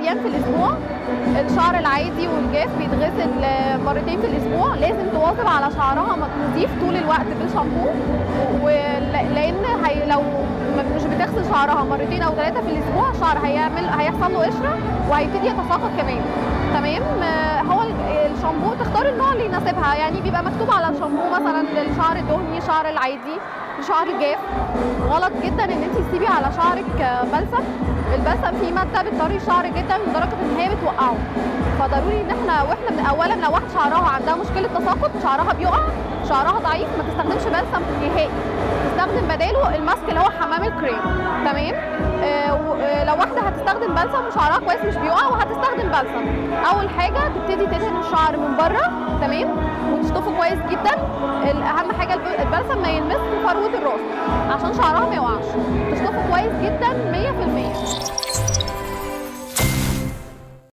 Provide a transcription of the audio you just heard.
أيام في الأسبوع. الشعر العادي والجاف بيتغسل آه، مرتين في الأسبوع. لازم تواظب على شعرها نظيف طول الوقت بالشامبو. ولان هي لو مش بتغسل شعرها مرتين أو ثلاثة في الأسبوع الشعر هيعمل هيحصل له قشرة وهيبتدي يتساقط كمان. تمام؟ آه، تختار النوع اللي يناسبها يعني بيبقى مكتوب على الشامبو مثلا للشعر الدهني شعر العادي شعر الجاف غلط جدا إن انت تسيبي على شعرك آه، بلسم. البلسم فيه ماده بتضري الشعر جدا لدرجة إن هي بتوقعه. فضروري إن إحنا وإحنا من اولا لو واحدة شعرها عندها مشكلة تساقط شعرها بيقع شعرها ضعيف ما تستخدمش بلسم نهائي. تستخدم بداله الماسك اللي هو حمام الكريم. تمام؟ لو واحدة هتستخدم بلسم وشعرها كويس مش بيقع وهتستخدم بلسم أول حاجة تبتدي تدهن الشعر من بره تمام؟ وتشطفه كويس جدا. أهم حاجة الب- البلسم ما يلمس فروة الراس عشان شعرها ما يقعش. تشطفه كويس جدا 100%